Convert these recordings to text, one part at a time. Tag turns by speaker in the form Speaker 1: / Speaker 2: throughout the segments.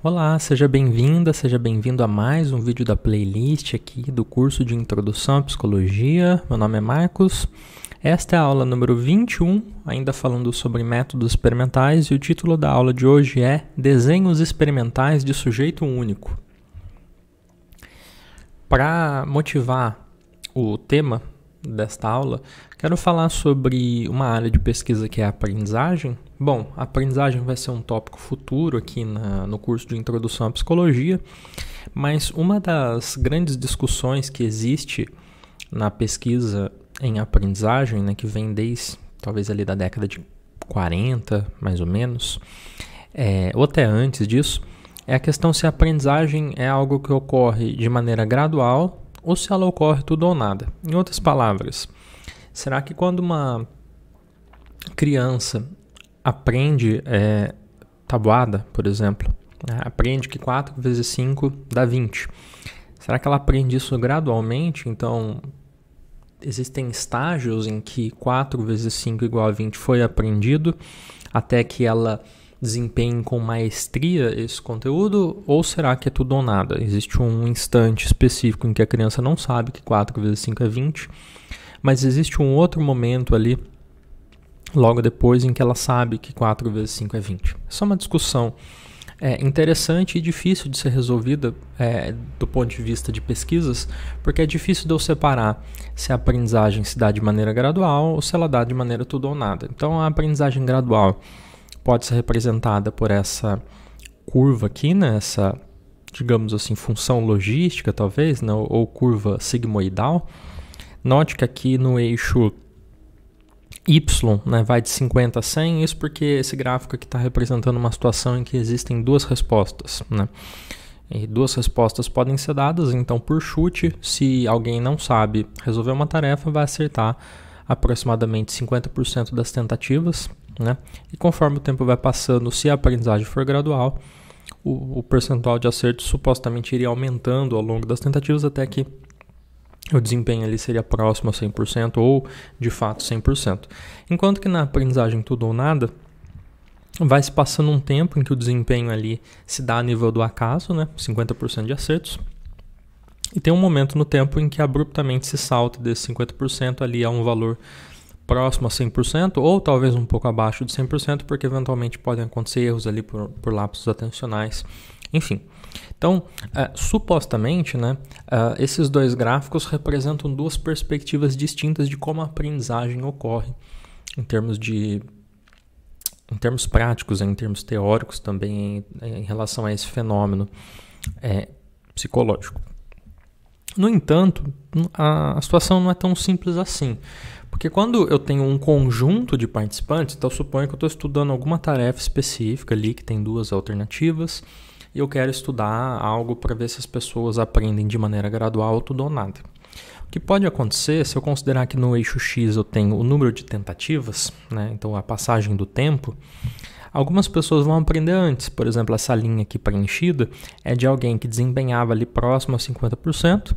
Speaker 1: Olá, seja bem-vinda, seja bem-vindo a mais um vídeo da playlist aqui do curso de Introdução à Psicologia. Meu nome é Marcos. Esta é a aula número 21, ainda falando sobre métodos experimentais, e o título da aula de hoje é Desenhos experimentais de sujeito único. Para motivar o tema desta aula, quero falar sobre uma área de pesquisa que é a aprendizagem. Bom, a aprendizagem vai ser um tópico futuro aqui na, no curso de Introdução à Psicologia, mas uma das grandes discussões que existe na pesquisa em aprendizagem, né, que vem desde talvez ali da década de 40, mais ou menos, é, ou até antes disso, é a questão se a aprendizagem é algo que ocorre de maneira gradual ou se ela ocorre tudo ou nada. Em outras palavras, será que quando uma criança aprende é, tabuada, por exemplo, né, aprende que 4 vezes 5 dá 20, será que ela aprende isso gradualmente? Então, existem estágios em que 4 vezes 5 igual a 20 foi aprendido até que ela desempenhe com maestria esse conteúdo ou será que é tudo ou nada? Existe um instante específico em que a criança não sabe que 4 vezes 5 é 20, mas existe um outro momento ali logo depois em que ela sabe que 4 vezes 5 é 20. Essa é uma discussão é, interessante e difícil de ser resolvida é, do ponto de vista de pesquisas, porque é difícil de eu separar se a aprendizagem se dá de maneira gradual ou se ela dá de maneira tudo ou nada. Então, a aprendizagem gradual pode ser representada por essa curva aqui, né? essa, digamos assim, função logística, talvez, né? ou curva sigmoidal. Note que aqui no eixo Y né, vai de 50 a 100, isso porque esse gráfico aqui está representando uma situação em que existem duas respostas. Né? E duas respostas podem ser dadas, então por chute, se alguém não sabe resolver uma tarefa, vai acertar aproximadamente 50% das tentativas. Né? E conforme o tempo vai passando, se a aprendizagem for gradual, o, o percentual de acerto supostamente iria aumentando ao longo das tentativas até que o desempenho ali seria próximo a 100% ou de fato 100%. Enquanto que na aprendizagem tudo ou nada, vai se passando um tempo em que o desempenho ali se dá a nível do acaso, né, 50% de acertos, e tem um momento no tempo em que abruptamente se salta desse 50% ali a um valor próximo a 100% ou talvez um pouco abaixo de 100%, porque eventualmente podem acontecer erros ali por, por lapsos atencionais, enfim. Então, uh, supostamente, né, uh, esses dois gráficos representam duas perspectivas distintas de como a aprendizagem ocorre, em termos de em termos práticos, em termos teóricos também em, em relação a esse fenômeno é, psicológico. No entanto, a, a situação não é tão simples assim. Porque quando eu tenho um conjunto de participantes, então suponho que eu estou estudando alguma tarefa específica ali, que tem duas alternativas, e eu quero estudar algo para ver se as pessoas aprendem de maneira gradual tudo ou nada. O que pode acontecer se eu considerar que no eixo X eu tenho o número de tentativas, né, então a passagem do tempo, algumas pessoas vão aprender antes. Por exemplo, essa linha aqui preenchida é de alguém que desempenhava ali próximo a 50%,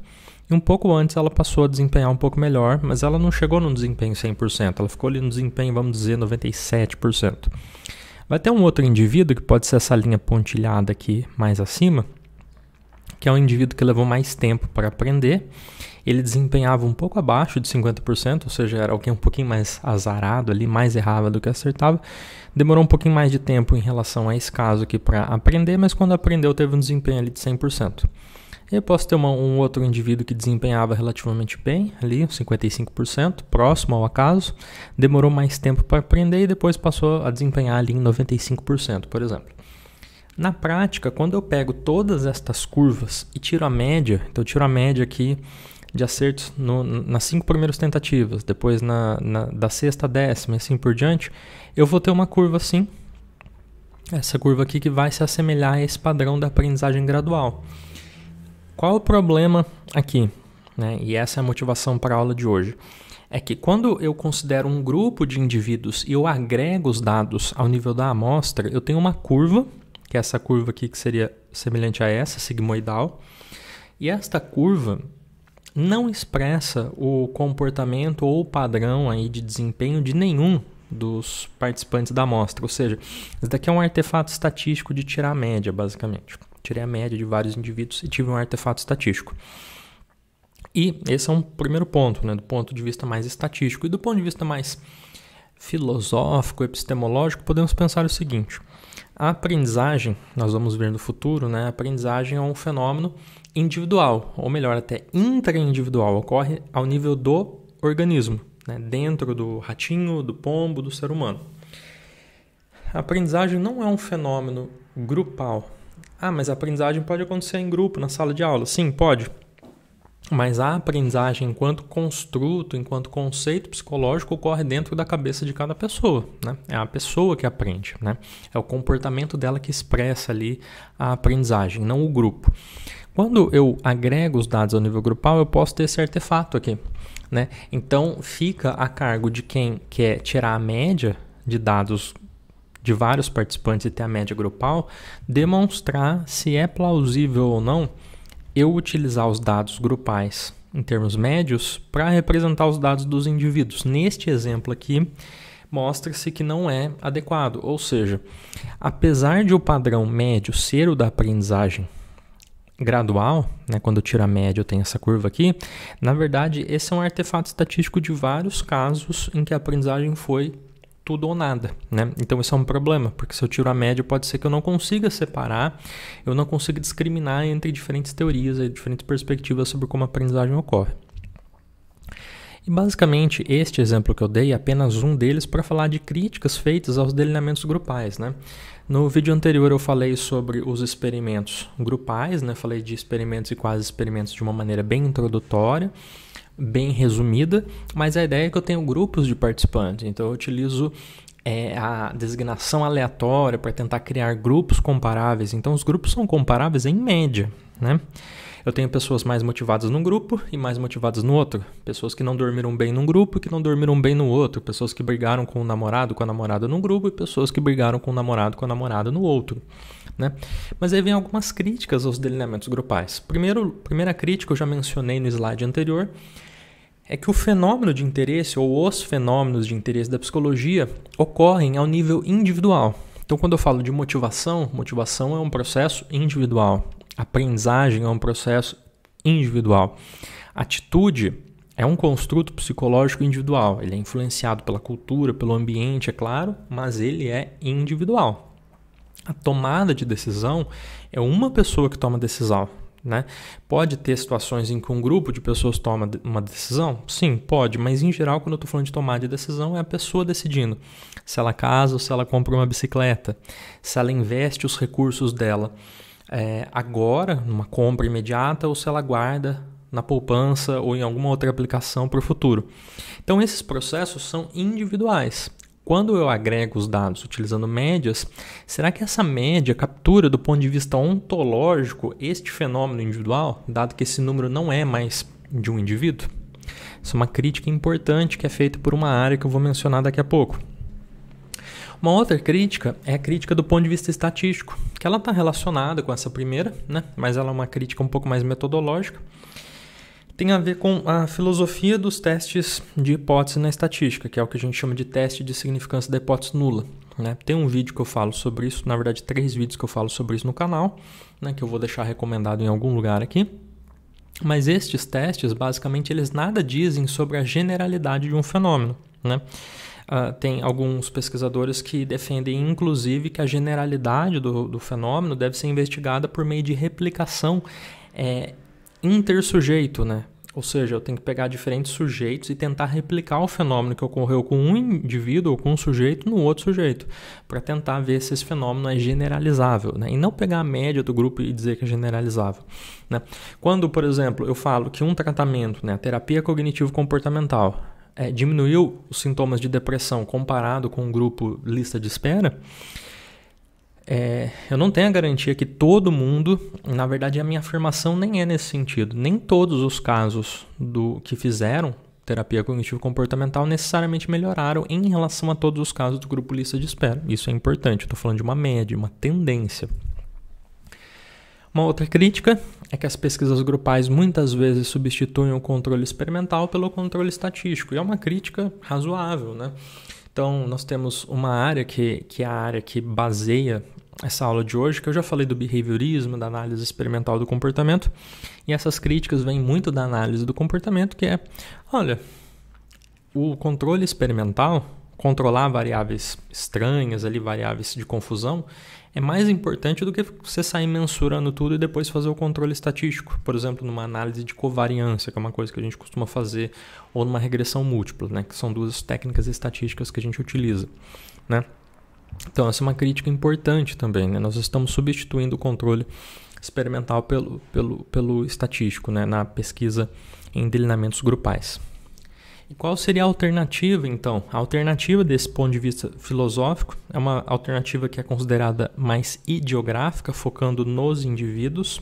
Speaker 1: e um pouco antes ela passou a desempenhar um pouco melhor, mas ela não chegou no desempenho 100%, ela ficou ali no desempenho, vamos dizer, 97%. Vai ter um outro indivíduo, que pode ser essa linha pontilhada aqui mais acima, que é um indivíduo que levou mais tempo para aprender. Ele desempenhava um pouco abaixo de 50%, ou seja, era alguém um pouquinho mais azarado ali, mais errava do que acertava. Demorou um pouquinho mais de tempo em relação a esse caso aqui para aprender, mas quando aprendeu teve um desempenho ali de 100%. Eu posso ter uma, um outro indivíduo que desempenhava relativamente bem, ali, 55%, próximo ao acaso, demorou mais tempo para aprender e depois passou a desempenhar ali em 95%, por exemplo. Na prática, quando eu pego todas estas curvas e tiro a média, então eu tiro a média aqui de acertos no, nas cinco primeiras tentativas, depois na, na, da sexta, décima e assim por diante, eu vou ter uma curva assim, essa curva aqui que vai se assemelhar a esse padrão da aprendizagem gradual. Qual o problema aqui? Né? E essa é a motivação para a aula de hoje. É que quando eu considero um grupo de indivíduos e eu agrego os dados ao nível da amostra, eu tenho uma curva, que é essa curva aqui que seria semelhante a essa, sigmoidal. E esta curva não expressa o comportamento ou o padrão aí de desempenho de nenhum dos participantes da amostra. Ou seja, isso daqui é um artefato estatístico de tirar a média, basicamente. Tirei a média de vários indivíduos e tive um artefato estatístico. E esse é um primeiro ponto, né, do ponto de vista mais estatístico. E do ponto de vista mais filosófico, epistemológico, podemos pensar o seguinte: a aprendizagem, nós vamos ver no futuro, né, a aprendizagem é um fenômeno individual, ou melhor, até intraindividual, ocorre ao nível do organismo, né, dentro do ratinho, do pombo, do ser humano. A aprendizagem não é um fenômeno grupal. Ah, mas a aprendizagem pode acontecer em grupo, na sala de aula. Sim, pode. Mas a aprendizagem enquanto construto, enquanto conceito psicológico, ocorre dentro da cabeça de cada pessoa. Né? É a pessoa que aprende. Né? É o comportamento dela que expressa ali a aprendizagem, não o grupo. Quando eu agrego os dados ao nível grupal, eu posso ter esse artefato aqui. Né? Então, fica a cargo de quem quer tirar a média de dados de vários participantes e ter a média grupal, demonstrar se é plausível ou não eu utilizar os dados grupais em termos médios para representar os dados dos indivíduos. Neste exemplo aqui, mostra-se que não é adequado, ou seja, apesar de o padrão médio ser o da aprendizagem gradual, né, quando eu tiro a média eu tenho essa curva aqui, na verdade esse é um artefato estatístico de vários casos em que a aprendizagem foi tudo ou nada, né? Então isso é um problema, porque se eu tiro a média pode ser que eu não consiga separar, eu não consiga discriminar entre diferentes teorias e diferentes perspectivas sobre como a aprendizagem ocorre. E basicamente este exemplo que eu dei é apenas um deles para falar de críticas feitas aos delineamentos grupais, né? No vídeo anterior eu falei sobre os experimentos grupais, né? Falei de experimentos e quase experimentos de uma maneira bem introdutória bem resumida, mas a ideia é que eu tenho grupos de participantes, então eu utilizo é, a designação aleatória para tentar criar grupos comparáveis. Então os grupos são comparáveis em média, né? Eu tenho pessoas mais motivadas num grupo e mais motivadas no outro. Pessoas que não dormiram bem num grupo e que não dormiram bem no outro. Pessoas que brigaram com o namorado, com a namorada num grupo e pessoas que brigaram com o namorado, com a namorada no outro. Né? Mas aí vem algumas críticas aos delineamentos grupais. Primeiro, primeira crítica eu já mencionei no slide anterior, é que o fenômeno de interesse ou os fenômenos de interesse da psicologia ocorrem ao nível individual. Então, quando eu falo de motivação, motivação é um processo individual. Aprendizagem é um processo individual. Atitude é um construto psicológico individual. Ele é influenciado pela cultura, pelo ambiente, é claro, mas ele é individual. A tomada de decisão é uma pessoa que toma decisão. Né? Pode ter situações em que um grupo de pessoas toma uma decisão? Sim, pode, mas em geral, quando eu estou falando de tomar de decisão, é a pessoa decidindo se ela casa ou se ela compra uma bicicleta, se ela investe os recursos dela é, agora, numa compra imediata, ou se ela guarda na poupança ou em alguma outra aplicação para o futuro. Então, esses processos são individuais. Quando eu agrego os dados utilizando médias, será que essa média captura do ponto de vista ontológico este fenômeno individual, dado que esse número não é mais de um indivíduo? Isso é uma crítica importante que é feita por uma área que eu vou mencionar daqui a pouco. Uma outra crítica é a crítica do ponto de vista estatístico, que ela está relacionada com essa primeira, né? mas ela é uma crítica um pouco mais metodológica tem a ver com a filosofia dos testes de hipótese na estatística, que é o que a gente chama de teste de significância da hipótese nula. Né? Tem um vídeo que eu falo sobre isso, na verdade, três vídeos que eu falo sobre isso no canal, né, que eu vou deixar recomendado em algum lugar aqui. Mas estes testes, basicamente, eles nada dizem sobre a generalidade de um fenômeno. Né? Uh, tem alguns pesquisadores que defendem, inclusive, que a generalidade do, do fenômeno deve ser investigada por meio de replicação é, intersujeito, né? Ou seja, eu tenho que pegar diferentes sujeitos e tentar replicar o fenômeno que ocorreu com um indivíduo ou com um sujeito no outro sujeito, para tentar ver se esse fenômeno é generalizável, né? e não pegar a média do grupo e dizer que é generalizável. Né? Quando, por exemplo, eu falo que um tratamento, né, terapia cognitivo-comportamental, é, diminuiu os sintomas de depressão comparado com um grupo lista de espera, é, eu não tenho a garantia que todo mundo, na verdade a minha afirmação nem é nesse sentido, nem todos os casos do que fizeram terapia cognitivo comportamental necessariamente melhoraram em relação a todos os casos do grupo lista de espera. Isso é importante, estou falando de uma média, uma tendência. Uma outra crítica é que as pesquisas grupais muitas vezes substituem o controle experimental pelo controle estatístico, e é uma crítica razoável, né? Então, nós temos uma área que, que é a área que baseia essa aula de hoje, que eu já falei do behaviorismo, da análise experimental do comportamento, e essas críticas vêm muito da análise do comportamento, que é, olha, o controle experimental, controlar variáveis estranhas ali, variáveis de confusão, é mais importante do que você sair mensurando tudo e depois fazer o controle estatístico. Por exemplo, numa análise de covariância, que é uma coisa que a gente costuma fazer, ou numa regressão múltipla, né, que são duas técnicas estatísticas que a gente utiliza, né? Então, essa é uma crítica importante também. Né? Nós estamos substituindo o controle experimental pelo, pelo, pelo estatístico né? na pesquisa em delineamentos grupais. E qual seria a alternativa, então? A alternativa desse ponto de vista filosófico é uma alternativa que é considerada mais ideográfica, focando nos indivíduos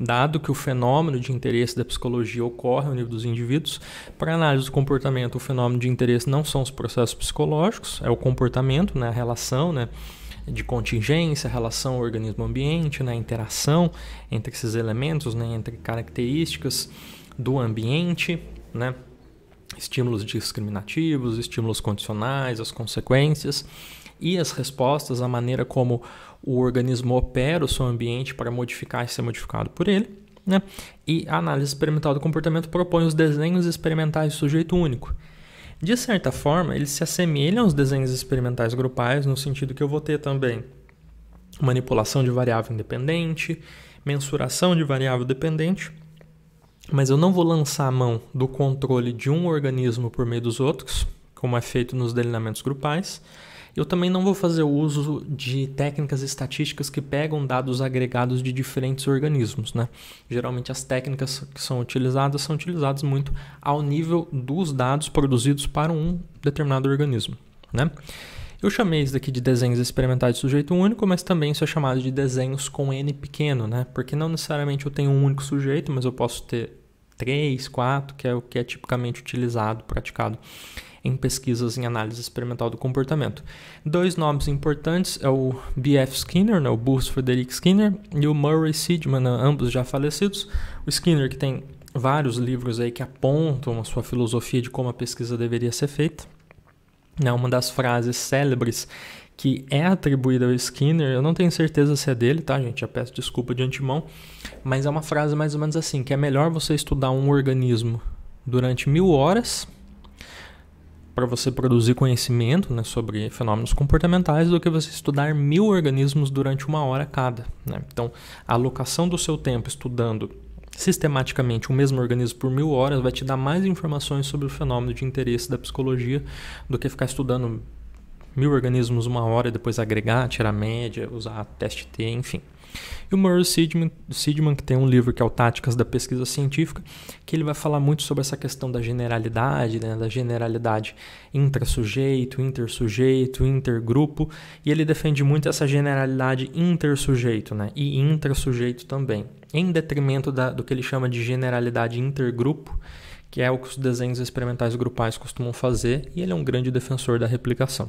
Speaker 1: dado que o fenômeno de interesse da psicologia ocorre ao nível dos indivíduos, para análise do comportamento, o fenômeno de interesse não são os processos psicológicos, é o comportamento, né, a relação, né, de contingência, relação organismo-ambiente, né, interação entre esses elementos, né, entre características do ambiente, né, estímulos discriminativos, estímulos condicionais, as consequências e as respostas, a maneira como o organismo opera o seu ambiente para modificar e ser modificado por ele. Né? E a análise experimental do comportamento propõe os desenhos experimentais de sujeito único. De certa forma, eles se assemelham aos desenhos experimentais grupais, no sentido que eu vou ter também manipulação de variável independente, mensuração de variável dependente, mas eu não vou lançar a mão do controle de um organismo por meio dos outros, como é feito nos delineamentos grupais, eu também não vou fazer uso de técnicas estatísticas que pegam dados agregados de diferentes organismos. Né? Geralmente as técnicas que são utilizadas são utilizadas muito ao nível dos dados produzidos para um determinado organismo. Né? Eu chamei isso daqui de desenhos experimentais de sujeito único, mas também isso é chamado de desenhos com N pequeno, né? Porque não necessariamente eu tenho um único sujeito, mas eu posso ter três, quatro, que é o que é tipicamente utilizado, praticado em pesquisas em análise experimental do comportamento. Dois nomes importantes é o B.F. Skinner, né, o Bruce Frederick Skinner, e o Murray Sidman, né, ambos já falecidos. O Skinner que tem vários livros aí que apontam a sua filosofia de como a pesquisa deveria ser feita. Né, uma das frases célebres que é atribuída ao Skinner, eu não tenho certeza se é dele, tá, gente? Já peço desculpa de antemão, mas é uma frase mais ou menos assim: que é melhor você estudar um organismo durante mil horas para você produzir conhecimento né, sobre fenômenos comportamentais do que você estudar mil organismos durante uma hora cada. Né? Então, a alocação do seu tempo estudando sistematicamente o mesmo organismo por mil horas vai te dar mais informações sobre o fenômeno de interesse da psicologia do que ficar estudando mil organismos uma hora depois agregar, tirar média, usar teste T, enfim. E o Murray Sidman, Sidman, que tem um livro que é o Táticas da Pesquisa Científica, que ele vai falar muito sobre essa questão da generalidade, né, da generalidade intrasujeito, intersujeito, intergrupo, e ele defende muito essa generalidade intersujeito né, e intrasujeito também, em detrimento da, do que ele chama de generalidade intergrupo, que é o que os desenhos experimentais grupais costumam fazer, e ele é um grande defensor da replicação.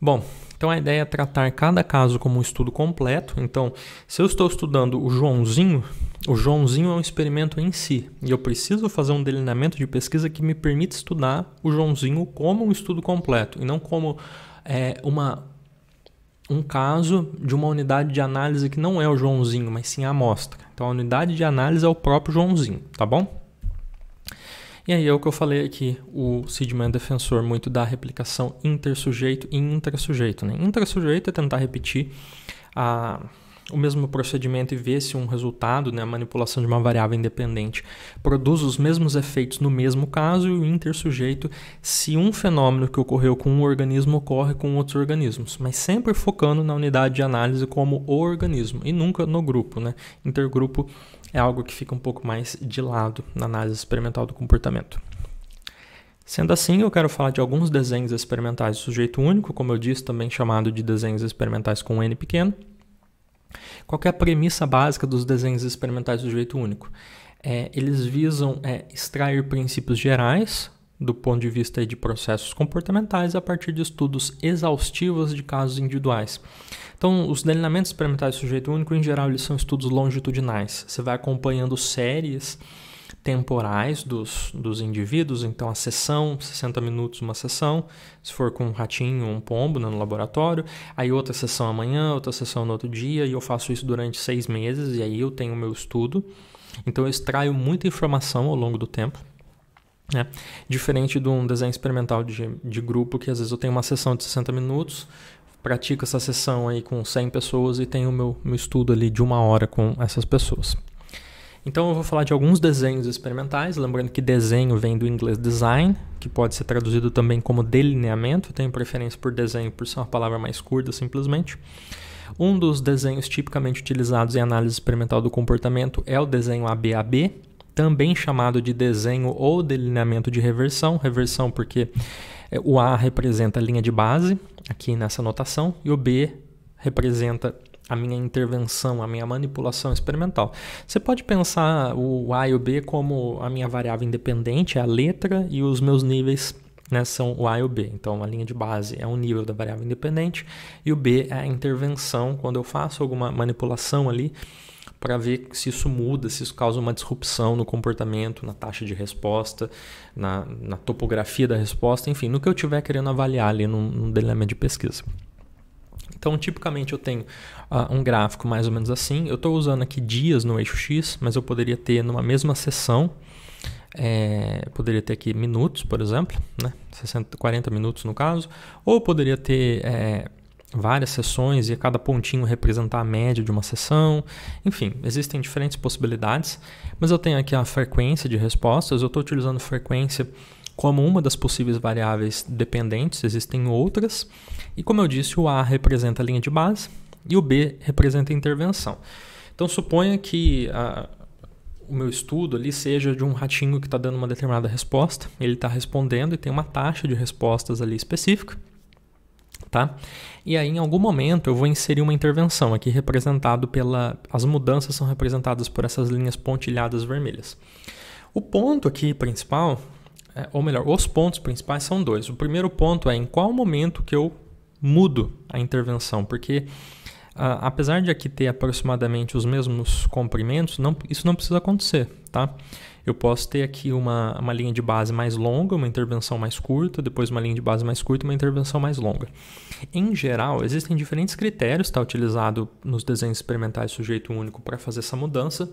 Speaker 1: Bom, então a ideia é tratar cada caso como um estudo completo. Então, se eu estou estudando o Joãozinho, o Joãozinho é um experimento em si, e eu preciso fazer um delineamento de pesquisa que me permita estudar o Joãozinho como um estudo completo, e não como é, uma, um caso de uma unidade de análise que não é o Joãozinho, mas sim a amostra. Então, a unidade de análise é o próprio Joãozinho, tá bom? E aí é o que eu falei aqui, o Sidman é defensor muito da replicação intersujeito e intrasujeito. Né? Intrasujeito é tentar repetir a o mesmo procedimento e ver se um resultado, né, a manipulação de uma variável independente, produz os mesmos efeitos no mesmo caso e o intersujeito se um fenômeno que ocorreu com um organismo ocorre com outros organismos, mas sempre focando na unidade de análise como o organismo e nunca no grupo. Né? Intergrupo é algo que fica um pouco mais de lado na análise experimental do comportamento. Sendo assim, eu quero falar de alguns desenhos experimentais de sujeito único, como eu disse, também chamado de desenhos experimentais com n pequeno. Qual é a premissa básica dos desenhos experimentais do sujeito único? É, eles visam é, extrair princípios gerais do ponto de vista de processos comportamentais a partir de estudos exaustivos de casos individuais. Então, os delineamentos experimentais do sujeito único, em geral, eles são estudos longitudinais. Você vai acompanhando séries temporais dos, dos indivíduos, então a sessão, 60 minutos uma sessão, se for com um ratinho ou um pombo né, no laboratório, aí outra sessão amanhã, outra sessão no outro dia, e eu faço isso durante seis meses, e aí eu tenho o meu estudo. Então eu extraio muita informação ao longo do tempo. Né? Diferente de um desenho experimental de, de grupo, que às vezes eu tenho uma sessão de 60 minutos, pratico essa sessão aí com 100 pessoas e tenho o meu, meu estudo ali de uma hora com essas pessoas. Então eu vou falar de alguns desenhos experimentais, lembrando que desenho vem do inglês design, que pode ser traduzido também como delineamento, eu tenho preferência por desenho por ser uma palavra mais curta simplesmente. Um dos desenhos tipicamente utilizados em análise experimental do comportamento é o desenho ABAB, também chamado de desenho ou delineamento de reversão, reversão porque é, o A representa a linha de base, aqui nessa notação, e o B representa a minha intervenção, a minha manipulação experimental. Você pode pensar o A e o B como a minha variável independente, é a letra, e os meus níveis né, são o A e o B. Então, a linha de base é um nível da variável independente, e o B é a intervenção, quando eu faço alguma manipulação ali, para ver se isso muda, se isso causa uma disrupção no comportamento, na taxa de resposta, na, na topografia da resposta, enfim, no que eu estiver querendo avaliar ali num, num de pesquisa. Então, tipicamente eu tenho uh, um gráfico mais ou menos assim. Eu estou usando aqui dias no eixo X, mas eu poderia ter numa mesma sessão, é, poderia ter aqui minutos, por exemplo, né? 60, 40 minutos no caso, ou poderia ter é, várias sessões e a cada pontinho representar a média de uma sessão. Enfim, existem diferentes possibilidades, mas eu tenho aqui a frequência de respostas. Eu estou utilizando frequência como uma das possíveis variáveis dependentes, existem outras. E como eu disse, o A representa a linha de base e o B representa a intervenção. Então suponha que a, o meu estudo ali seja de um ratinho que está dando uma determinada resposta, ele está respondendo e tem uma taxa de respostas ali específica. Tá? E aí, em algum momento, eu vou inserir uma intervenção aqui representado pela. As mudanças são representadas por essas linhas pontilhadas vermelhas. O ponto aqui principal é, ou melhor, os pontos principais são dois. O primeiro ponto é em qual momento que eu mudo a intervenção, porque uh, apesar de aqui ter aproximadamente os mesmos comprimentos, não, isso não precisa acontecer, tá? Eu posso ter aqui uma, uma linha de base mais longa, uma intervenção mais curta, depois uma linha de base mais curta e uma intervenção mais longa. Em geral, existem diferentes critérios, está utilizado nos desenhos experimentais sujeito único para fazer essa mudança.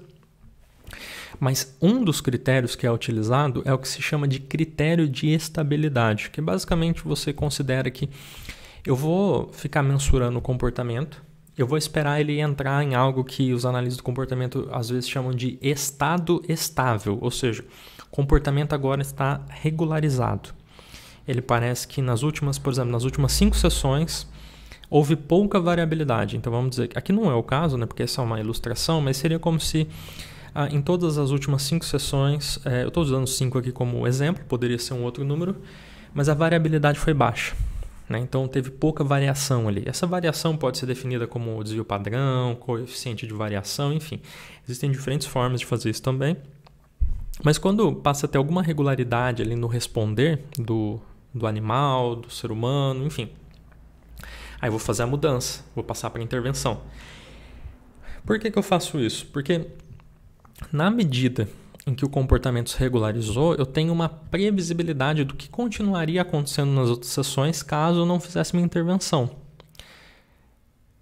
Speaker 1: Mas um dos critérios que é utilizado é o que se chama de critério de estabilidade, que basicamente você considera que eu vou ficar mensurando o comportamento, eu vou esperar ele entrar em algo que os analistas do comportamento às vezes chamam de estado estável, ou seja, o comportamento agora está regularizado. Ele parece que nas últimas, por exemplo, nas últimas cinco sessões houve pouca variabilidade. Então vamos dizer que aqui não é o caso, né, porque essa é uma ilustração, mas seria como se ah, em todas as últimas cinco sessões, é, eu estou usando cinco aqui como exemplo, poderia ser um outro número, mas a variabilidade foi baixa. Né? Então teve pouca variação ali. Essa variação pode ser definida como desvio padrão, coeficiente de variação, enfim. Existem diferentes formas de fazer isso também. Mas quando passa a ter alguma regularidade ali no responder do, do animal, do ser humano, enfim, aí vou fazer a mudança, vou passar para a intervenção. Por que, que eu faço isso? Porque na medida em que o comportamento se regularizou, eu tenho uma previsibilidade do que continuaria acontecendo nas outras sessões caso eu não fizesse minha intervenção.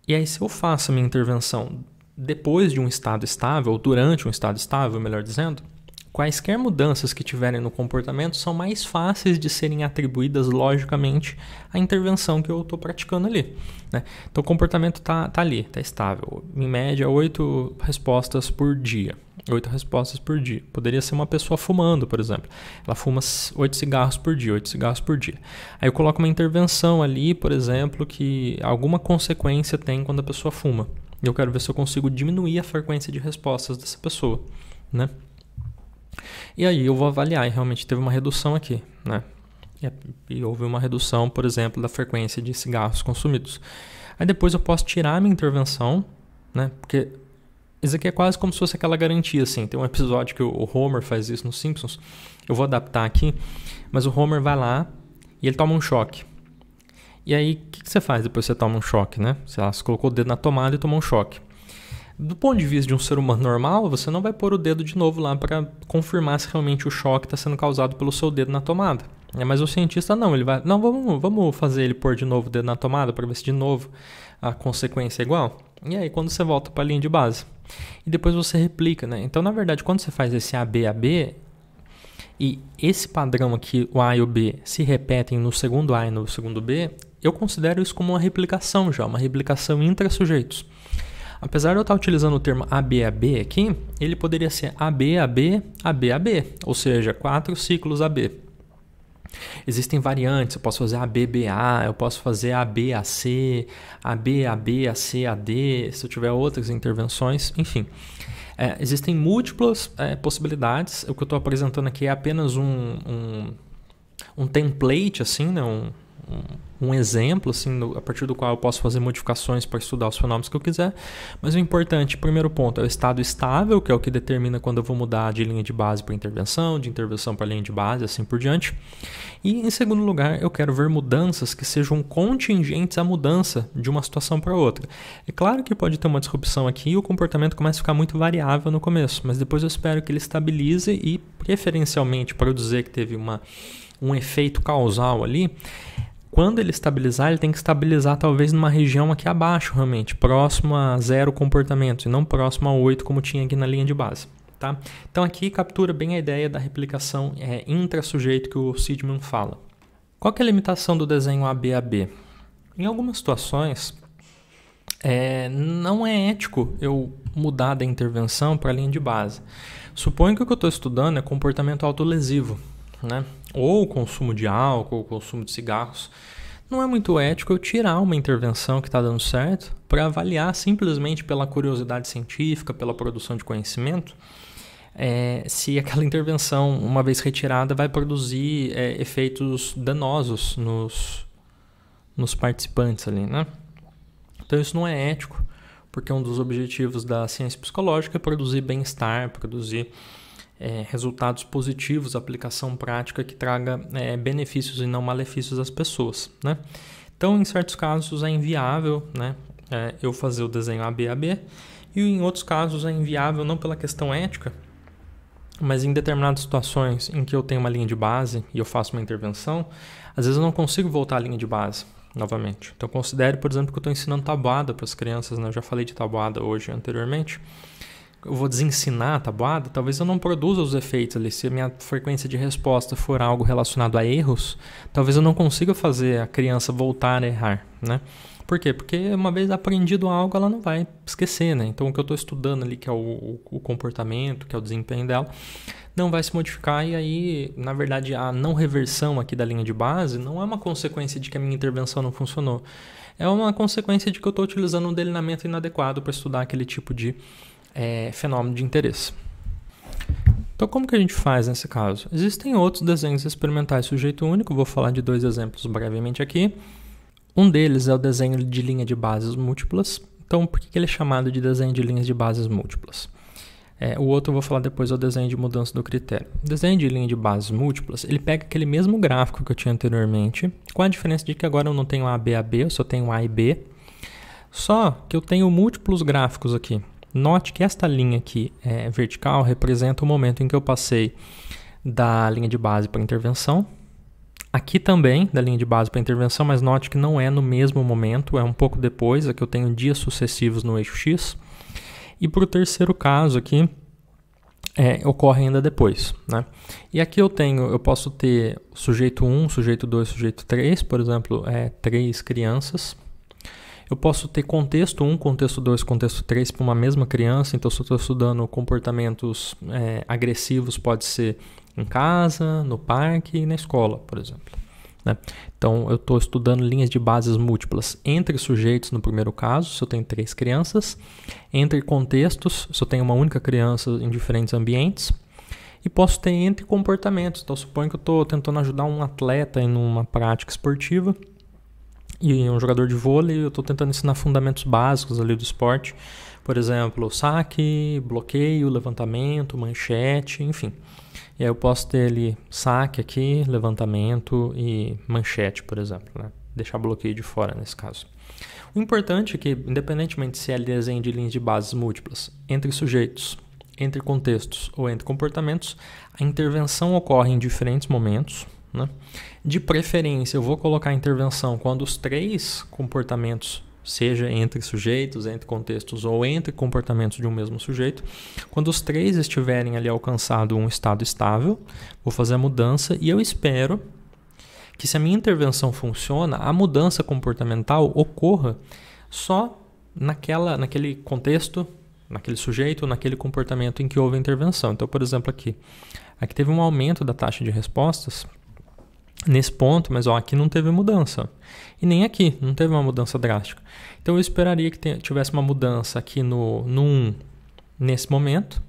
Speaker 1: E aí, se eu faço a minha intervenção depois de um estado estável, ou durante um estado estável, melhor dizendo, quaisquer mudanças que tiverem no comportamento são mais fáceis de serem atribuídas logicamente à intervenção que eu estou praticando ali. Né? Então o comportamento está tá ali, está estável. Em média, oito respostas por dia. Oito respostas por dia. Poderia ser uma pessoa fumando, por exemplo. Ela fuma oito cigarros por dia, oito cigarros por dia. Aí eu coloco uma intervenção ali, por exemplo, que alguma consequência tem quando a pessoa fuma. E eu quero ver se eu consigo diminuir a frequência de respostas dessa pessoa, né? E aí eu vou avaliar e realmente teve uma redução aqui, né? E, houve uma redução, por exemplo, da frequência de cigarros consumidos. Aí depois eu posso tirar a minha intervenção, né? Porque isso aqui é quase como se fosse aquela garantia, assim. Tem um episódio que o Homer faz isso nos Simpsons. Eu vou adaptar aqui. Mas o Homer vai lá e ele toma um choque. E aí, o que, que, você faz depois que você toma um choque, né? Lá, você colocou o dedo na tomada e tomou um choque. Do ponto de vista de um ser humano normal, você não vai pôr o dedo de novo lá para confirmar se realmente o choque está sendo causado pelo seu dedo na tomada. É, mas o cientista não, ele vai, não, vamos, vamos fazer ele pôr de novo o dedo na tomada para ver se de novo a consequência é igual. E aí quando você volta para a linha de base. E depois você replica, né? Então, na verdade, quando você faz esse AB, AB, e esse padrão aqui, o A e o B, se repetem no segundo A e no segundo B, eu considero isso como uma replicação já, uma replicação intra-sujeitos. Apesar de eu estar utilizando o termo ABAB aqui, ele poderia ser ABAB, ABAB, ou seja, quatro ciclos AB. Existem variantes, eu posso fazer ABBA, eu posso fazer ABAC, ABAB, ACAD, se eu tiver outras intervenções, enfim. É, existem múltiplas é, possibilidades. O que eu estou apresentando aqui é apenas um, um, um template, assim, né? um, um exemplo assim, a partir do qual eu posso fazer modificações para estudar os fenômenos que eu quiser. Mas o importante, primeiro ponto, é o estado estável, que é o que determina quando eu vou mudar de linha de base para intervenção, de intervenção para linha de base, assim por diante. E em segundo lugar, eu quero ver mudanças que sejam contingentes à mudança de uma situação para outra. É claro que pode ter uma disrupção aqui e o comportamento começa a ficar muito variável no começo, mas depois eu espero que ele estabilize e preferencialmente para eu dizer que teve uma, um efeito causal ali, quando ele estabilizar, ele tem que estabilizar talvez numa região aqui abaixo, realmente, próximo a zero comportamento, e não próximo a 8, como tinha aqui na linha de base. Tá? Então aqui captura bem a ideia da replicação é, intra-sujeito que o Sidman fala. Qual é a limitação do desenho ABAB? Em algumas situações, é, não é ético eu mudar da intervenção para a linha de base. Suponho que o que eu estou estudando é comportamento autolesivo né? Ou o consumo de álcool, ou o consumo de cigarros, não é muito ético eu tirar uma intervenção que está dando certo para avaliar simplesmente pela curiosidade científica, pela produção de conhecimento, é, se aquela intervenção, uma vez retirada, vai produzir é, efeitos danosos nos, nos participantes ali, né? Então isso não é ético, porque um dos objetivos da ciência psicológica é produzir bem-estar, produzir é, resultados positivos, aplicação prática que traga é, benefícios e não malefícios às pessoas. Né? Então, em certos casos é inviável né, é, eu fazer o desenho ABAB e em outros casos é inviável não pela questão ética, mas em determinadas situações em que eu tenho uma linha de base e eu faço uma intervenção, às vezes eu não consigo voltar à linha de base novamente. Então considere, por exemplo, que eu estou ensinando tabuada para as crianças, né? eu já falei de tabuada hoje anteriormente eu vou desensinar a tabuada, talvez eu não produza os efeitos ali. Se a minha frequência de resposta for algo relacionado a erros, talvez eu não consiga fazer a criança voltar a errar, né? Por quê? Porque uma vez aprendido algo, ela não vai esquecer, né? Então, o que eu estou estudando ali, que é o, o, o, comportamento, que é o desempenho dela, não vai se modificar. E aí, na verdade, a não reversão aqui da linha de base não é uma consequência de que a minha intervenção não funcionou. É uma consequência de que eu estou utilizando um delineamento inadequado para estudar aquele tipo de é, fenômeno de interesse. Então, como que a gente faz nesse caso? Existem outros desenhos experimentais sujeito único, vou falar de dois exemplos brevemente aqui. Um deles é o desenho de linha de bases múltiplas. Então, por que ele é chamado de desenho de linhas de bases múltiplas? É, o outro eu vou falar depois é o desenho de mudança do critério. O desenho de linha de bases múltiplas, ele pega aquele mesmo gráfico que eu tinha anteriormente, com a diferença de que agora eu não tenho A, B, A, B, eu só tenho A e B. Só que eu tenho múltiplos gráficos aqui. Note que esta linha aqui é, vertical representa o momento em que eu passei da linha de base para intervenção. Aqui também, da linha de base para intervenção, mas note que não é no mesmo momento, é um pouco depois, aqui eu tenho dias sucessivos no eixo X. E para o terceiro caso aqui, é, ocorre ainda depois. Né? E aqui eu tenho, eu posso ter sujeito 1, sujeito 2, sujeito 3, por exemplo, é, três crianças eu posso ter contexto 1, contexto 2, contexto 3 para uma mesma criança. Então, se eu estou estudando comportamentos é, agressivos, pode ser em casa, no parque e na escola, por exemplo. Né? Então, eu estou estudando linhas de bases múltiplas entre sujeitos no primeiro caso, se eu tenho três crianças, entre contextos, se eu tenho uma única criança em diferentes ambientes, e posso ter entre comportamentos. Então, suponho que eu estou tentando ajudar um atleta em uma prática esportiva e um jogador de vôlei, eu estou tentando ensinar fundamentos básicos ali do esporte. Por exemplo, saque, bloqueio, levantamento, manchete, enfim. E aí eu posso ter ali saque aqui, levantamento e manchete, por exemplo. Né? Deixar bloqueio de fora nesse caso. O importante é que, independentemente se é desenho de linhas de bases múltiplas entre sujeitos, entre contextos ou entre comportamentos, a intervenção ocorre em diferentes momentos. Né? De preferência, eu vou colocar a intervenção quando os três comportamentos seja entre sujeitos, entre contextos ou entre comportamentos de um mesmo sujeito. Quando os três estiverem ali alcançado um estado estável, vou fazer a mudança e eu espero que se a minha intervenção funciona, a mudança comportamental ocorra só naquela, naquele contexto, naquele sujeito, naquele comportamento em que houve a intervenção. Então, por exemplo, aqui, aqui teve um aumento da taxa de respostas nesse ponto, mas ó, aqui não teve mudança. E nem aqui, não teve uma mudança drástica. Então eu esperaria que tivesse uma mudança aqui no, no 1 nesse momento,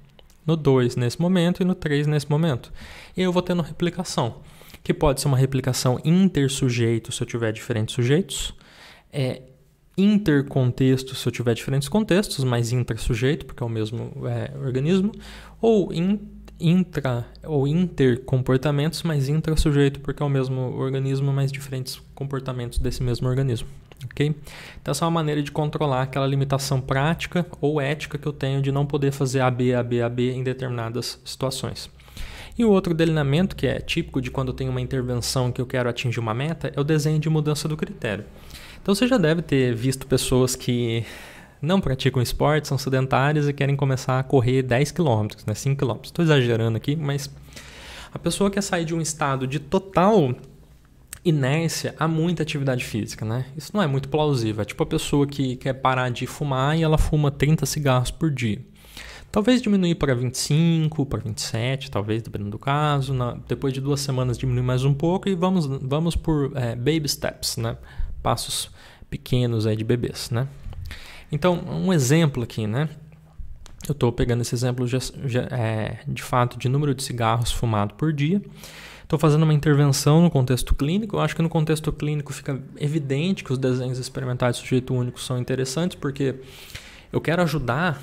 Speaker 1: no 2 nesse momento e no 3 nesse momento. E eu vou tendo replicação, que pode ser uma replicação intersujeito se eu tiver diferentes sujeitos, é, intercontexto se eu tiver diferentes contextos, mas intersujeito, porque é o mesmo é, organismo, ou in intra ou intercomportamentos, mas intrasujeito porque é o mesmo organismo, mas diferentes comportamentos desse mesmo organismo. ok? Então, essa é uma maneira de controlar aquela limitação prática ou ética que eu tenho de não poder fazer AB, AB, AB em determinadas situações. E o outro delineamento, que é típico de quando eu tenho uma intervenção que eu quero atingir uma meta, é o desenho de mudança do critério. Então você já deve ter visto pessoas que não praticam esporte, são sedentários e querem começar a correr 10 km, né, 5 km. Estou exagerando aqui, mas a pessoa quer sair de um estado de total inércia a muita atividade física, né? Isso não é muito plausível. É tipo a pessoa que quer parar de fumar e ela fuma 30 cigarros por dia. Talvez diminuir para 25, para 27, talvez, dependendo do caso. Na, depois de duas semanas diminuir mais um pouco e vamos, vamos por é, baby steps, né? Passos pequenos aí de bebês, né? Então, um exemplo aqui, né? Eu estou pegando esse exemplo de, é, de fato de número de cigarros fumados por dia. Estou fazendo uma intervenção no contexto clínico. Eu acho que no contexto clínico fica evidente que os desenhos experimentais de sujeito único são interessantes, porque eu quero ajudar,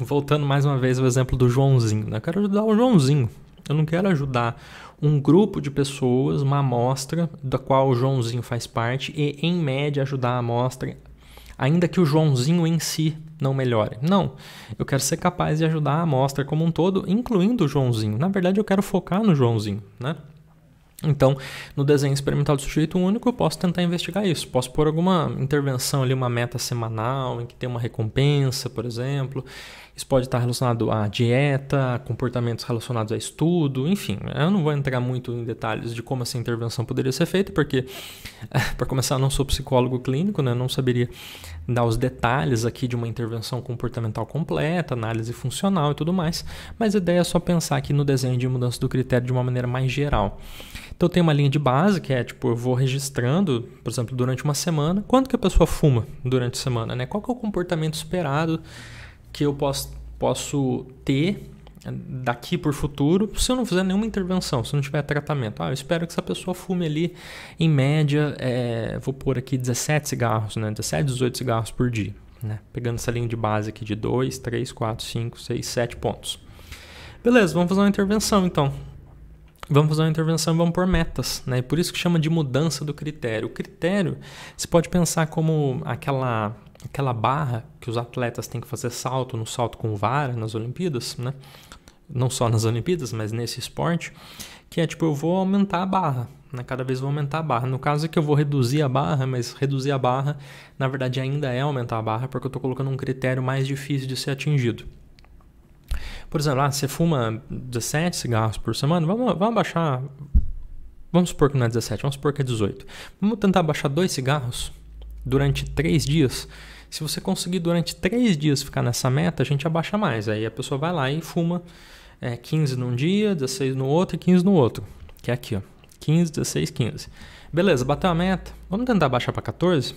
Speaker 1: voltando mais uma vez ao exemplo do Joãozinho, né? eu quero ajudar o Joãozinho. Eu não quero ajudar um grupo de pessoas, uma amostra da qual o Joãozinho faz parte, e em média ajudar a amostra ainda que o Joãozinho em si não melhore. Não, eu quero ser capaz de ajudar a amostra como um todo, incluindo o Joãozinho. Na verdade, eu quero focar no Joãozinho, né? Então, no desenho experimental do sujeito único, eu posso tentar investigar isso. Posso pôr alguma intervenção ali, uma meta semanal, em que tem uma recompensa, por exemplo. Isso pode estar relacionado à dieta, comportamentos relacionados a estudo, enfim. Eu não vou entrar muito em detalhes de como essa intervenção poderia ser feita, porque, para começar, não sou psicólogo clínico, né? Não saberia dar os detalhes aqui de uma intervenção comportamental completa, análise funcional e tudo mais. Mas a ideia é só pensar aqui no desenho de mudança do critério de uma maneira mais geral. Então tem uma linha de base que é tipo, eu vou registrando, por exemplo, durante uma semana, quanto que a pessoa fuma durante a semana, né? Qual que é o comportamento esperado que eu posso, posso ter daqui por futuro se eu não fizer nenhuma intervenção, se não tiver tratamento. Ah, eu espero que essa pessoa fume ali, em média, é, vou pôr aqui 17 cigarros, né? 17, 18 cigarros por dia. Né? Pegando essa linha de base aqui de 2, 3, 4, 5, 6, 7 pontos. Beleza, vamos fazer uma intervenção então vamos fazer uma intervenção e vamos por metas, né? Por isso que chama de mudança do critério. O critério, você pode pensar como aquela aquela barra que os atletas têm que fazer salto no salto com vara nas Olimpíadas, né? Não só nas Olimpíadas, mas nesse esporte, que é tipo eu vou aumentar a barra, né? Cada vez vou aumentar a barra. No caso é que eu vou reduzir a barra, mas reduzir a barra, na verdade ainda é aumentar a barra, porque eu estou colocando um critério mais difícil de ser atingido. Por exemplo, ah, você fuma 17 cigarros por semana, vamos, vamos abaixar. Vamos supor que não é 17, vamos supor que é 18. Vamos tentar abaixar dois cigarros durante três dias. Se você conseguir durante três dias ficar nessa meta, a gente abaixa mais. Aí a pessoa vai lá e fuma é, 15 num dia, 16 no outro e 15 no outro. Que é aqui, ó. 15, 16, 15. Beleza, bateu a meta. Vamos tentar baixar para 14?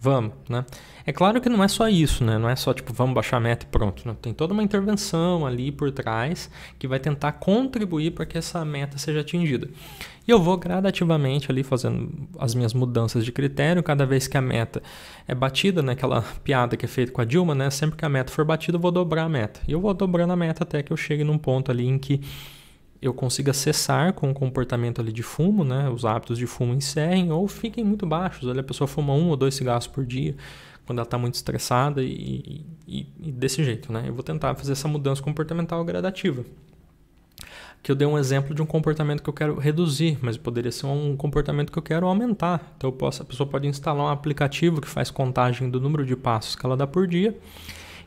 Speaker 1: Vamos, né? É claro que não é só isso, né? Não é só tipo, vamos baixar a meta e pronto. Não. Tem toda uma intervenção ali por trás que vai tentar contribuir para que essa meta seja atingida. E eu vou gradativamente ali fazendo as minhas mudanças de critério. Cada vez que a meta é batida, né? Aquela piada que é feita com a Dilma, né? Sempre que a meta for batida, eu vou dobrar a meta. E eu vou dobrando a meta até que eu chegue num ponto ali em que eu consiga cessar com o comportamento ali de fumo, né? Os hábitos de fumo encerrem ou fiquem muito baixos. Ali a pessoa fuma um ou dois cigarros por dia. quando ela está muito estressada e, e, e, desse jeito, né? Eu vou tentar fazer essa mudança comportamental gradativa. Que eu dei um exemplo de um comportamento que eu quero reduzir, mas poderia ser um comportamento que eu quero aumentar. Então posso, a pessoa pode instalar um aplicativo que faz contagem do número de passos que ela dá por dia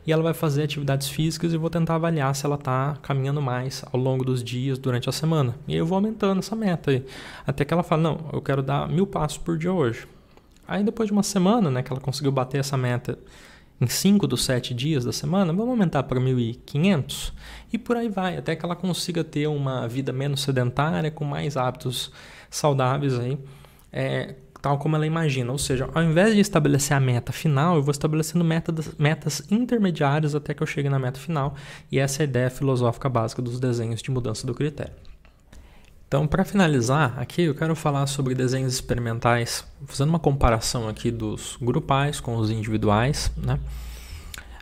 Speaker 1: e ela vai fazer atividades físicas e vou tentar avaliar se ela está caminhando mais ao longo dos dias durante a semana. E aí eu vou aumentando essa meta aí, até que ela fala, não, eu quero dar mil passos por dia hoje. Aí depois de uma semana, né, que ela conseguiu bater essa meta em 5 dos 7 dias da semana, vamos aumentar para 1.500 e por aí vai, até que ela consiga ter uma vida menos sedentária, com mais hábitos saudáveis aí, é, tal como ela imagina. Ou seja, ao invés de estabelecer a meta final, eu vou estabelecendo metas, metas intermediárias até que eu chegue na meta final, e essa é a ideia filosófica básica dos desenhos de mudança do critério. Então, para finalizar, aqui eu quero falar sobre desenhos experimentais, fazendo uma comparação aqui dos grupais com os individuais. Né?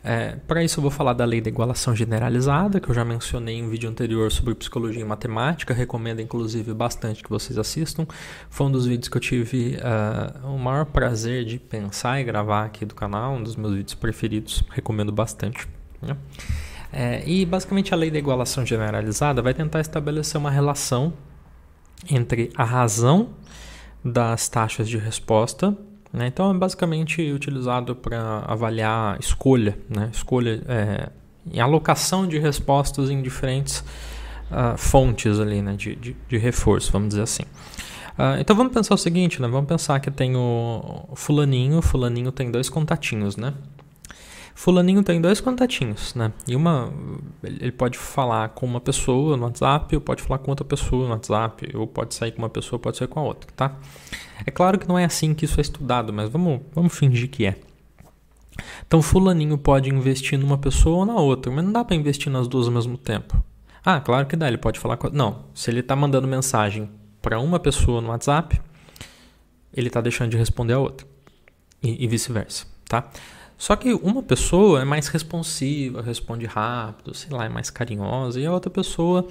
Speaker 1: É, para isso, eu vou falar da lei da igualação generalizada, que eu já mencionei em um vídeo anterior sobre psicologia e matemática. Recomendo, inclusive, bastante que vocês assistam. Foi um dos vídeos que eu tive uh, o maior prazer de pensar e gravar aqui do canal, um dos meus vídeos preferidos. Recomendo bastante. Né? É, e basicamente a lei da igualação generalizada vai tentar estabelecer uma relação entre a razão das taxas de resposta. Né? Então, é basicamente utilizado para avaliar escolha, né? escolha é, em alocação de respostas em diferentes uh, fontes ali, né? de, de, de, reforço, vamos dizer assim. Uh, então vamos pensar o seguinte, né? vamos pensar que tem o fulaninho, fulaninho tem dois contatinhos, né? Fulaninho tem dois contatinhos, né? E uma. Ele pode falar com uma pessoa no WhatsApp, ou pode falar com outra pessoa no WhatsApp, ou pode sair com uma pessoa, pode sair com a outra, tá? É claro que não é assim que isso é estudado, mas vamos, vamos fingir que é. Então, Fulaninho pode investir numa pessoa ou na outra, mas não dá para investir nas duas ao mesmo tempo. Ah, claro que dá, ele pode falar com. Não, se ele está mandando mensagem para uma pessoa no WhatsApp, ele está deixando de responder a outra. E, e vice-versa, tá? Só que uma pessoa é mais responsiva, responde rápido, sei lá, é mais carinhosa, e a outra pessoa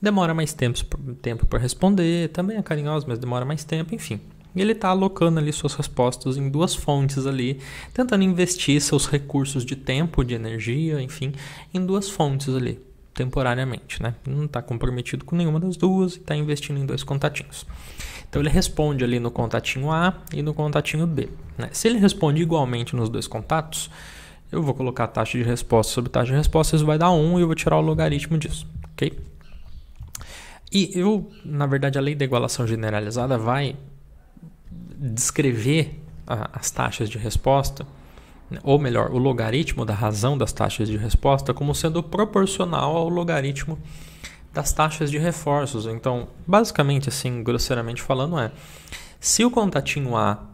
Speaker 1: demora mais tempo, tempo para responder, também é carinhosa, mas demora mais tempo, enfim. E ele está alocando ali suas respostas em duas fontes ali, tentando investir seus recursos de tempo, de energia, enfim, em duas fontes ali, temporariamente, né? Não está comprometido com nenhuma das duas e está investindo em dois contatinhos. Então ele responde ali no contatinho A e no contatinho B. Né? Se ele responde igualmente nos dois contatos, eu vou colocar a taxa de resposta sobre taxa de resposta, isso vai dar 1 e eu vou tirar o logaritmo disso, ok? E eu, na verdade, a lei da igualação generalizada vai descrever a, as taxas de resposta? Ou melhor, o logaritmo da razão das taxas de resposta como sendo proporcional ao logaritmo das taxas de reforços. Então, basicamente, assim, grosseiramente falando, é se o contatinho A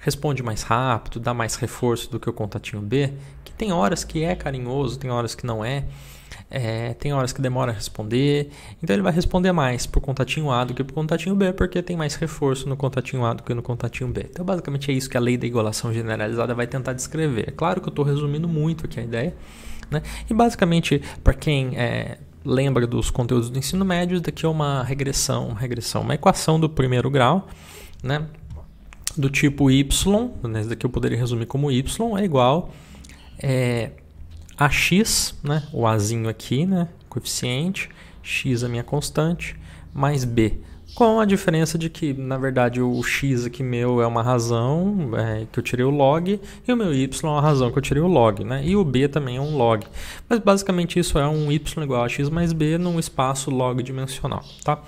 Speaker 1: responde mais rápido, dá mais reforço do que o contatinho B, que tem horas que é carinhoso, tem horas que não é, é tem horas que demora a responder, então ele vai responder mais por contatinho A do que por contatinho B, porque tem mais reforço no contatinho A do que no contatinho B. Então, basicamente, é isso que a lei da igualação generalizada vai tentar descrever. É claro que eu estou resumindo muito aqui a ideia, né? E basicamente, para quem é, lembra dos conteúdos do ensino médio, isso daqui é uma regressão, uma regressão, uma equação do primeiro grau, né? Do tipo y, né? Isso daqui eu poderia resumir como y é igual é, a x, né? O azinho aqui, né? Coeficiente, x é a minha constante, mais b. Com a diferença de que, na verdade, o x aqui meu é uma razão é, que eu tirei o log e o meu y é uma razão que eu tirei o log, né? E o b também é um log. Mas basicamente isso é um y igual a x mais b num espaço log dimensional, tá?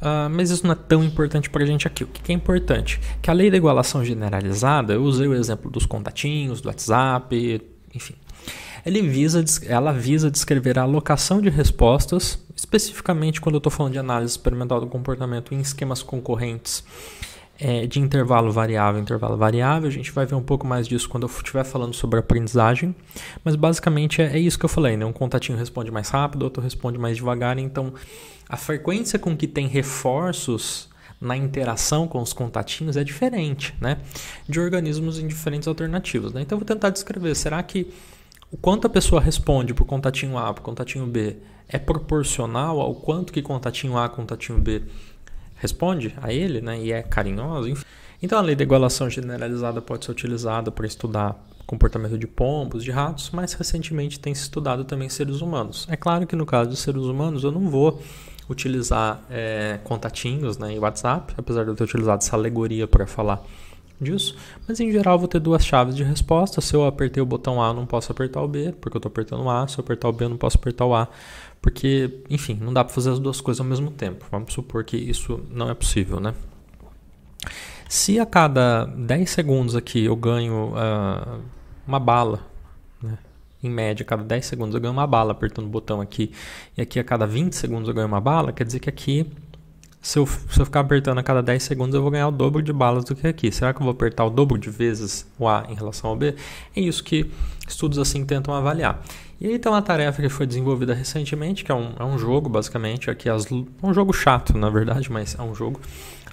Speaker 1: Uh, mas isso não é tão importante para a gente aqui. O que é importante? Que a lei da igualação generalizada, eu usei o exemplo dos contatinhos, do WhatsApp, enfim. Ele visa, ela visa descrever a alocação de respostas, especificamente quando eu estou falando de análise experimental do comportamento em esquemas concorrentes é, de intervalo variável intervalo variável. A gente vai ver um pouco mais disso quando eu estiver falando sobre aprendizagem. Mas basicamente é, é, isso que eu falei, né? Um contatinho responde mais rápido, outro responde mais devagar. Então, a frequência com que tem reforços na interação com os contatinhos é diferente, né? De organismos em diferentes alternativas. Né? Então, eu vou tentar descrever. Será que o quanto a pessoa responde por contatinho A, por contatinho B, é proporcional ao quanto que contatinho A, contatinho B responde a ele, né? E é carinhoso. Enfim. Então a lei da igualação generalizada pode ser utilizada para estudar comportamento de pombos, de ratos, mas recentemente tem se estudado também seres humanos. É claro que no caso dos seres humanos eu não vou utilizar é, contatinhos né, em WhatsApp, apesar de eu ter utilizado essa alegoria para falar disso, mas em geral vou ter duas chaves de resposta. Se eu apertei o botão A, não posso apertar o B, porque eu estou apertando o A. Se eu apertar o B, eu não posso apertar o A, porque, enfim, não dá para fazer as duas coisas ao mesmo tempo. Vamos supor que isso não é possível, né? Se a cada 10 segundos aqui eu ganho uh, uma bala, né? em média, a cada 10 segundos eu ganho uma bala apertando o botão aqui, e aqui a cada 20 segundos eu ganho uma bala, quer dizer que aqui, se eu, se eu ficar apertando a cada 10 segundos, eu vou ganhar o dobro de balas do que aqui. Será que eu vou apertar o dobro de vezes o A em relação ao B? É isso que estudos assim tentam avaliar. E aí tem uma tarefa que foi desenvolvida recentemente, que é um, é um jogo, basicamente. Aqui as, é um jogo chato, na verdade, mas é um jogo.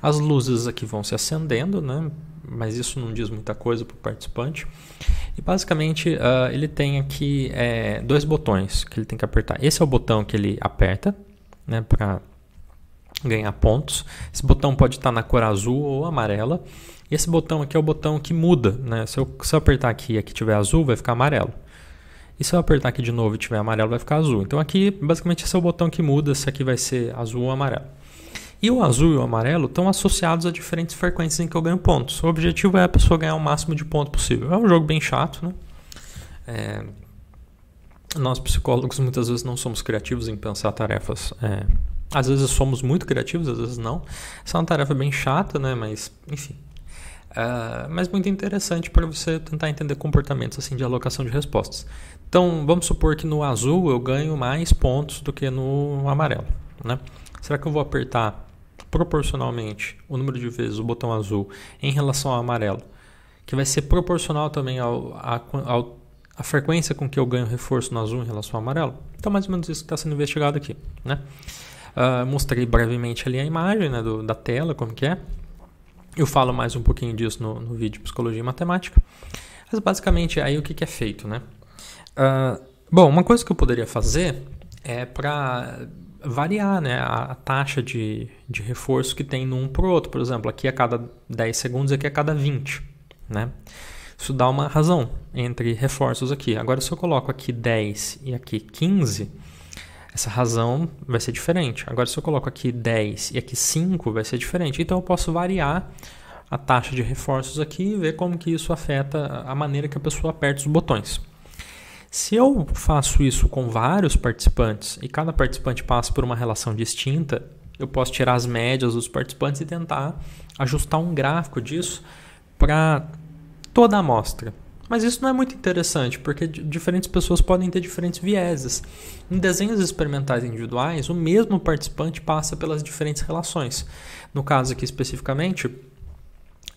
Speaker 1: As luzes aqui vão se acendendo, né? mas isso não diz muita coisa para o participante. E basicamente uh, ele tem aqui é, dois botões que ele tem que apertar. Esse é o botão que ele aperta né, para ganhar pontos. Esse botão pode estar na cor azul ou amarela. E esse botão aqui é o botão que muda. Né? Se, eu, se eu apertar aqui e aqui tiver azul, vai ficar amarelo. E se eu apertar aqui de novo e tiver amarelo, vai ficar azul. Então aqui, basicamente, esse é o botão que muda se aqui vai ser azul ou amarelo. E o azul e o amarelo estão associados a diferentes frequências em que eu ganho pontos. O objetivo é a pessoa ganhar o máximo de ponto possível. É um jogo bem chato, né? É... Nós psicólogos muitas vezes não somos criativos em pensar tarefas. É... Às vezes somos muito criativos, às vezes não. Essa é uma tarefa bem chata, né? Mas, enfim. É... Mas muito interessante para você tentar entender comportamentos assim de alocação de respostas. Então, vamos supor que no azul eu ganho mais pontos do que no amarelo, né? Será que eu vou apertar proporcionalmente o número de vezes o botão azul em relação ao amarelo, que vai ser proporcional também ao, a, ao, frequência com que eu ganho reforço no azul em relação ao amarelo. Então, mais ou menos isso que está sendo investigado aqui. Né? Uh, mostrei brevemente ali a imagem né, do, da tela, como que é. Eu falo mais um pouquinho disso no, no vídeo Psicologia e Matemática. Mas basicamente aí o que, que é feito, né? Uh, bom, uma coisa que eu poderia fazer é para variar né, a, a, taxa de, de reforço que tem num para o outro. Por exemplo, aqui a cada 10 segundos, aqui a cada 20. Né? Isso dá uma razão entre reforços aqui. Agora, se eu coloco aqui 10 e aqui 15, essa razão vai ser diferente. Agora, se eu coloco aqui 10 e aqui 5, vai ser diferente. Então, eu posso variar a taxa de reforços aqui e ver como que isso afeta a maneira que a pessoa aperta os botões. Se eu faço isso com vários participantes e cada participante passa por uma relação distinta, eu posso tirar as médias dos participantes e tentar ajustar um gráfico disso para toda a amostra. Mas isso não é muito interessante, porque diferentes pessoas podem ter diferentes vieses. Em desenhos experimentais individuais, o mesmo participante passa pelas diferentes relações. No caso aqui especificamente,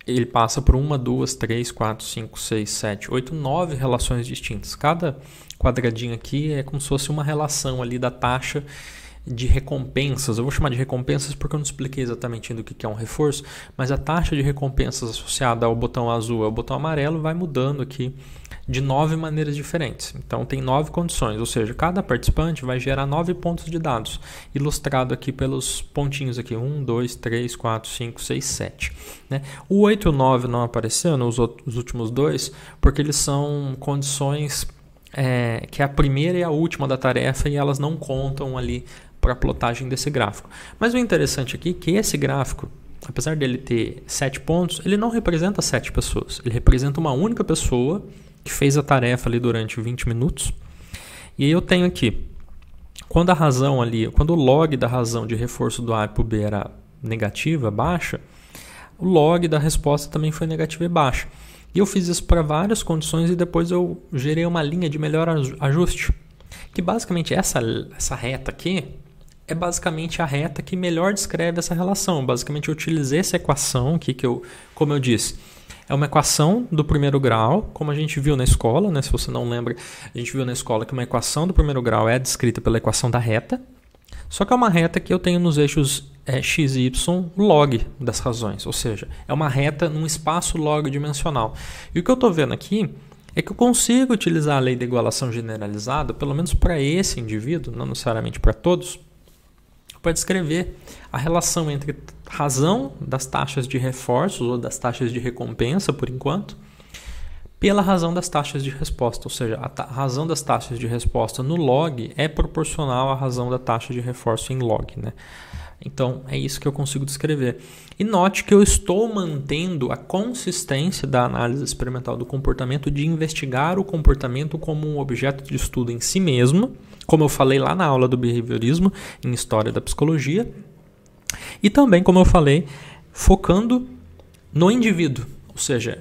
Speaker 1: ele passa por uma, duas, três, quatro, cinco, seis, sete, oito, nove relações distintas. Cada quadradinho aqui é como se fosse uma relação ali da taxa de recompensas. Eu vou chamar de recompensas porque eu não expliquei exatamente ainda o que é um reforço, mas a taxa de recompensas associada ao botão azul e ao botão amarelo vai mudando aqui de nove maneiras diferentes. Então tem nove condições, ou seja, cada participante vai gerar nove pontos de dados, ilustrado aqui pelos pontinhos aqui, 1, 2, 3, 4, 5, 6, 7. Né? O 8 e o 9 não apareceram, os, os últimos dois, porque eles são condições é, que é a primeira e a última da tarefa e elas não contam ali para a plotagem desse gráfico. Mas o interessante aqui é que esse gráfico, apesar dele ter 7 pontos, ele não representa 7 pessoas, ele representa uma única pessoa que fez a tarefa ali durante 20 minutos. E aí eu tenho aqui, quando a razão ali, quando o log da razão de reforço do A para o B era negativa, baixa, o log da resposta também foi negativa e baixa. E eu fiz isso para várias condições e depois eu gerei uma linha de melhor ajuste. Que basicamente essa, essa reta aqui é basicamente a reta que melhor descreve essa relação. Basicamente eu utilizei essa equação aqui que eu, como eu disse, é uma equação do primeiro grau, como a gente viu na escola, né? Se você não lembra, a gente viu na escola que uma equação do primeiro grau é descrita pela equação da reta. Só que é uma reta que eu tenho nos eixos é, x e y log das razões, ou seja, é uma reta num espaço log dimensional. E o que eu estou vendo aqui é que eu consigo utilizar a lei da igualação generalizada, pelo menos para esse indivíduo, não necessariamente para todos, vai descrever a relação entre razão das taxas de reforços ou das taxas de recompensa, por enquanto, pela razão das taxas de resposta, ou seja, a razão das taxas de resposta no log é proporcional à razão da taxa de reforço em log. Né? Então, é isso que eu consigo descrever. E note que eu estou mantendo a consistência da análise experimental do comportamento de investigar o comportamento como um objeto de estudo em si mesmo, como eu falei lá na aula do behaviorismo, em História da Psicologia, e também, como eu falei, focando no indivíduo, ou seja,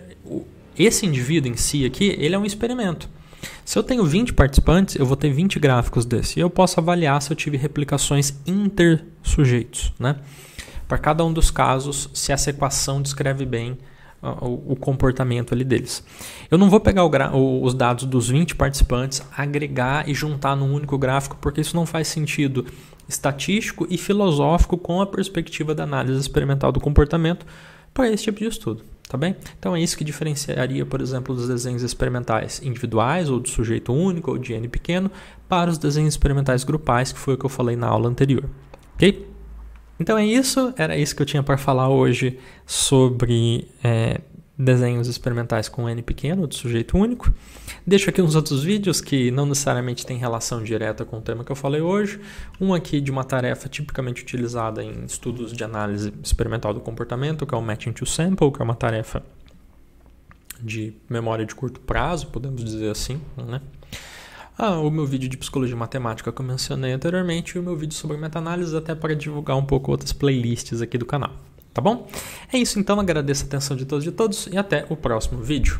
Speaker 1: esse indivíduo em si aqui, ele é um experimento. Se eu tenho 20 participantes, eu vou ter 20 gráficos desse. E eu posso avaliar se eu tive replicações intersujeitos. Né? Para cada um dos casos, se essa equação descreve bem o, comportamento ali deles. Eu não vou pegar o, os dados dos 20 participantes, agregar e juntar num único gráfico, porque isso não faz sentido estatístico e filosófico com a perspectiva da análise experimental do comportamento para esse tipo de estudo. Tá bem? Então é isso que diferenciaria, por exemplo, dos desenhos experimentais individuais, ou de sujeito único, ou de N pequeno, para os desenhos experimentais grupais, que foi o que eu falei na aula anterior. Ok? Então é isso, era isso que eu tinha para falar hoje sobre é, desenhos experimentais com N pequeno, de sujeito único. Deixo aqui uns outros vídeos que não necessariamente têm relação direta com o tema que eu falei hoje. Um aqui de uma tarefa tipicamente utilizada em estudos de análise experimental do comportamento, que é o Matching to Sample, que é uma tarefa de memória de curto prazo, podemos dizer assim, né? Ah, o meu vídeo de psicologia matemática que eu mencionei anteriormente e o meu vídeo sobre meta-análise até para divulgar um pouco outras playlists aqui do canal. Tá bom? É isso então, agradeço a atenção de todos e todos e até o próximo vídeo.